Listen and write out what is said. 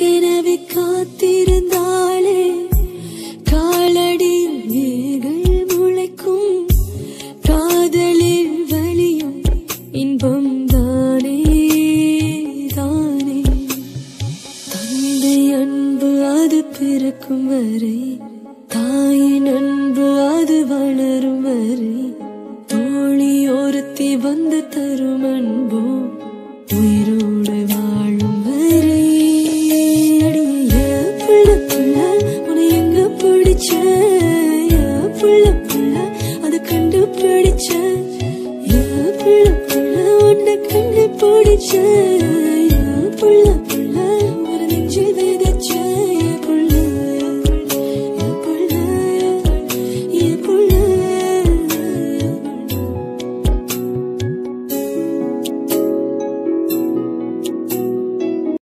எனக்கெனவே காத்திருந்தாளே. காலடியில் வேர்கள் முளைக்கும். காதலில் வலியும் இன்பம் தானே தானே. தந்தை அன்பு அது பிறக்கும் வரை தாயின் அன்பு அது வளரும் வரை. தோழி ஒருத்தி வந்து தரும் அன்போ கண்டுபிடிச்ச புள்ள புள்ள உன்னை கண்டுபிடிச்ச